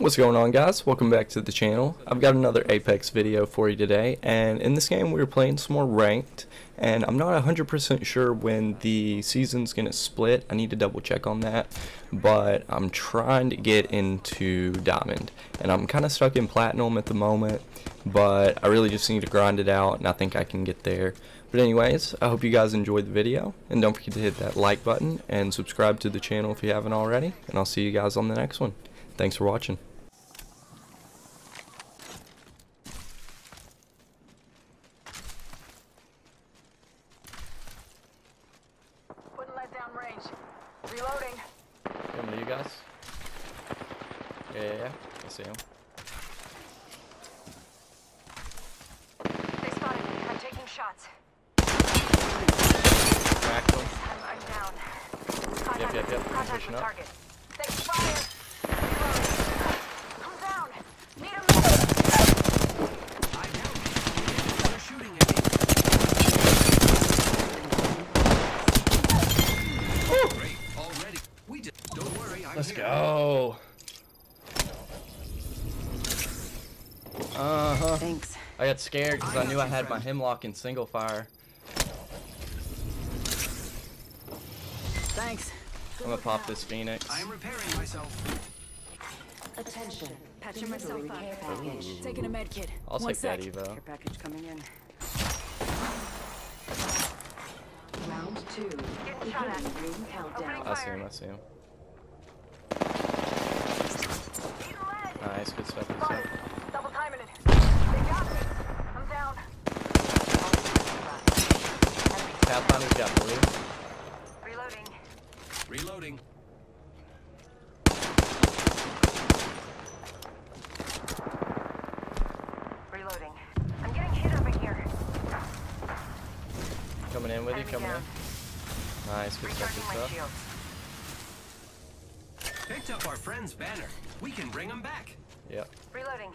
What's going on guys? Welcome back to the channel. I've got another Apex video for you today and in this game we are playing some more ranked and I'm not 100% sure when the season's gonna split. I need to double check on that but I'm trying to get into Diamond and I'm kind of stuck in Platinum at the moment but I really just need to grind it out and I think I can get there. But anyways, I hope you guys enjoyed the video and don't forget to hit that like button and subscribe to the channel if you haven't already and I'll see you guys on the next one. Thanks for watching. Wouldn't let down range. Reloading. Coming to you guys. Yeah, yeah, yeah. I see him. They spotted me. I'm taking shots. Cracked him. I'm, I'm down. Contact, yep, yep. Contact with target. They fire. Reloading. I'm down. Need a I know. They're shooting at me. Great. Already. We did. Don't worry. I'm Let's here. go. Uh huh. Thanks. I got scared because I knew I had my Hemlok in single fire. Thanks. I'm gonna pop this phoenix. I am repairing myself. Attention. Patching myself up. care. Taking a med kit. I'll One take sec. that Evo. Care package coming in. Round two. Getting shot at. Ring countdown. I see him. I see him. Nice, good stuff. Good stuff. Spotted. Double timing it. They got me. I'm down. Pathfinder's got blue. Reloading. Reloading. Reloading. I'm getting hit over here. Coming in with you. Enemy Coming in. Nice, good stuff. Good stuff. Picked up our friend's banner. We can bring him back. Yep. Reloading.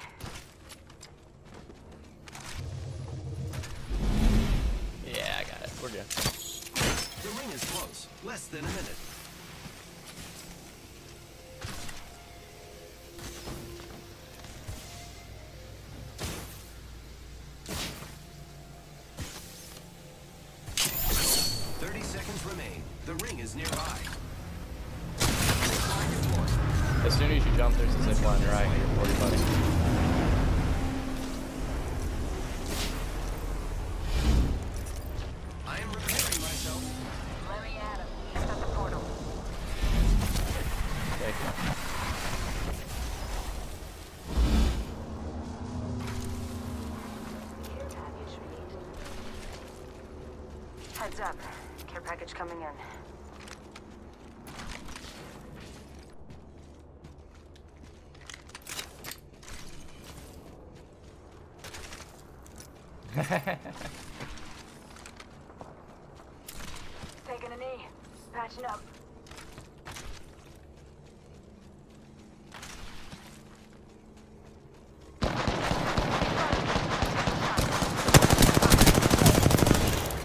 Yeah, I got it. We're good. The ring is close. Less than a minute. Thirty seconds remain. The ring is nearby. As soon as you jump, there's a zip line right here for you, buddy. Heads up. Care package coming in. Taking a knee. Patching up.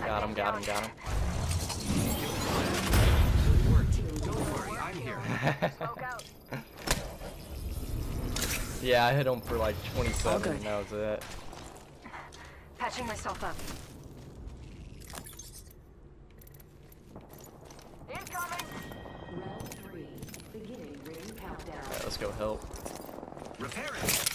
Got him, got him, got him. Good work, team. Don't worry. I'm here. Smoke out. Yeah, I hit him for like 27 good. and that was it. Patching myself up. Incoming! Round three. Beginning ring countdown. Alright, let's go help. Repairing.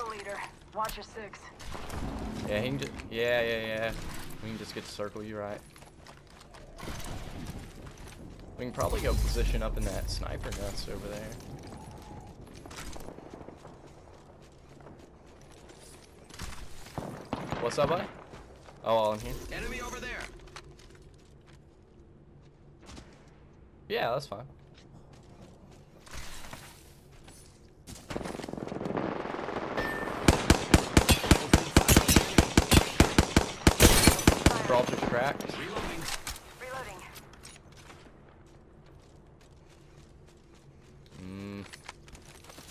Kill leader. New kill leader. Watch your six. Yeah, he can just, yeah, yeah, yeah. We can just get to circle you, right? We can probably go position up in that sniper nest over there. What's up, bud? Oh, all in here? Enemy over there. Yeah, that's fine. Gibraltar's cracked. Reloading. Reloading. Mm.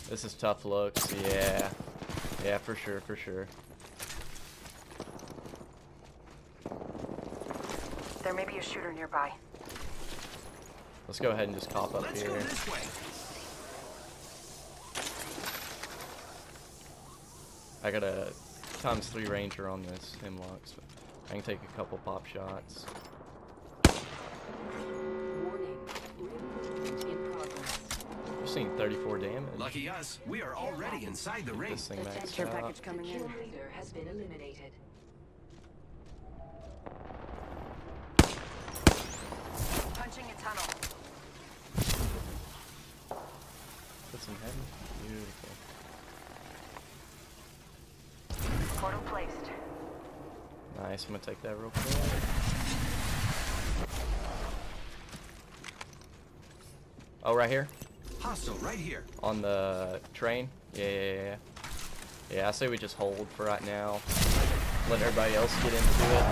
This is tough looks. Yeah. Yeah, for sure, for sure. There may be a shooter nearby. Let's go ahead and just cop up Let's here. go this way. I got a times three ranger on this Hemlok, so I can take a couple pop shots. Warning. Reinforcement in progress. You're seeing 34 damage. Lucky us, we are already inside the ring. This thing maxed Care out. package coming The in. leader has been eliminated. Punching a tunnel. Put some heavy. Beautiful. Portal placed. Nice. I'm gonna take that real quick. Oh, right here Hostile right here. on the train. Yeah, yeah, yeah, yeah. I say we just hold for right now. Let everybody else get into it.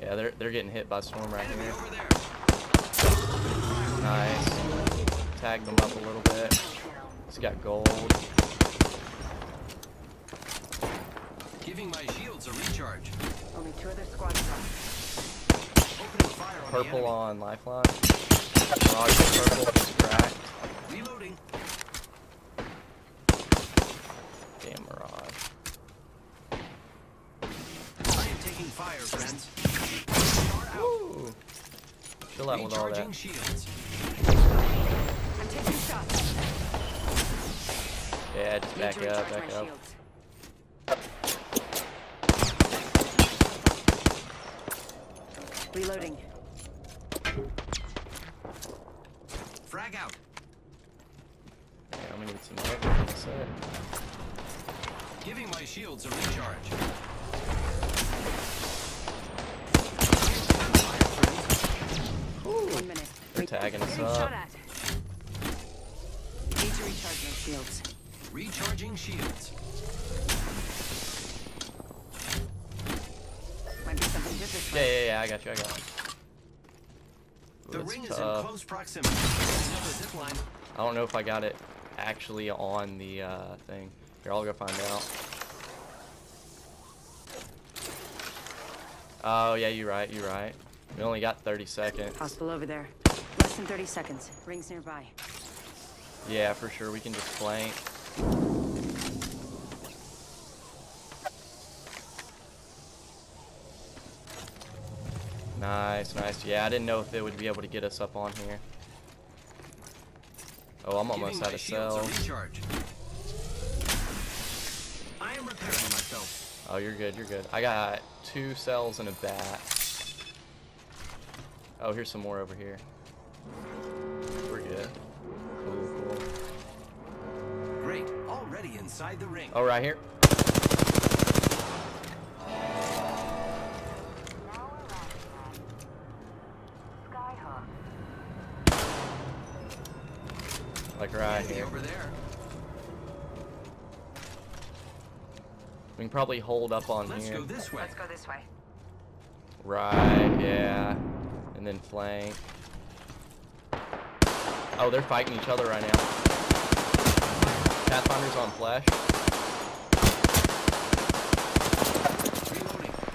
Yeah, they're they're getting hit by storm right Enemy here. Nice. Tagged them up a little bit. He's got gold. Giving my shields a recharge. Only two other squads left. Opening fire on Purple enemy. on lifeline. Mirage purple, just cracked. Reloading. Damn Mirage. I am taking fire, friends. Woo! Chill out with all that. shields. I'm taking shots. Yeah, just back up, back up. shields. Reloading. Frag out. Yeah, I'm gonna need some help. That's it. Giving my shields a recharge. One minute. They're tagging us up. shot at. Need to recharge my shields. Recharging shields. Might be something good this Yeah, way. yeah, yeah, I got you, I got you. Ooh, The that's ring is in close proximity. Zip line. I don't know if I got it actually on the uh, thing. Here, I'll go find out. Oh, yeah, you're right, you're right. We only got 30 seconds. Hostile over there. Less than 30 seconds. Rings nearby. Yeah, for sure, we can just flank. Nice, nice. Yeah, I didn't know if they would be able to get us up on here. Oh, I'm almost out of shields cell. I am repairing myself. Oh, you're good, you're good. I got two cells and a bat. Oh, here's some more over here. We're good. Cool, cool. Great. Already inside the ring. Oh, right here. Skyhook. Like right here. over there. We can probably hold up on Let's here. go this way. Let's go this way. Right, yeah. And then flank. Oh, they're fighting each other right now. Pathfinder's on flash.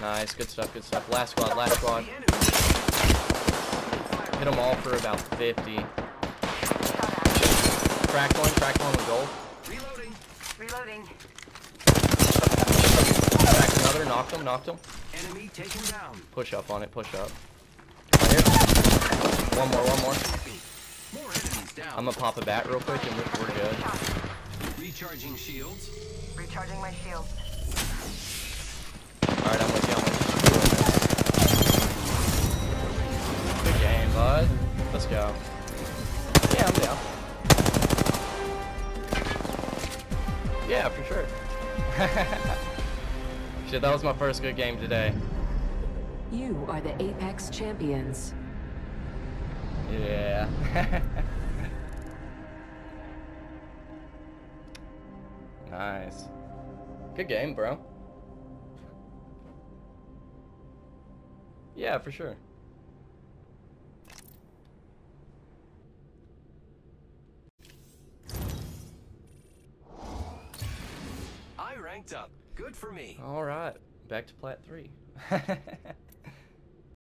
Nice, good stuff, good stuff. Last squad, last squad. Hit them all for about 50. Shot Cracked one, cracked one with gold. Reloading. Reloading. Cracked another, knocked him, knocked him. Enemy taken down. Push up on it, push up. Right here. One more, one more. More enemies down. I'm gonna pop a bat real quick and we're, we're good. Recharging shields. Recharging my shield. Alright, I'm with you, I'm with you. Good game, bud. Let's go. Yeah, I'm down. Yeah, for sure. Shit, that was my first good game today. You are the Apex champions. Yeah. nice. Good game, bro. Yeah, for sure. For me. All right, back to plat three.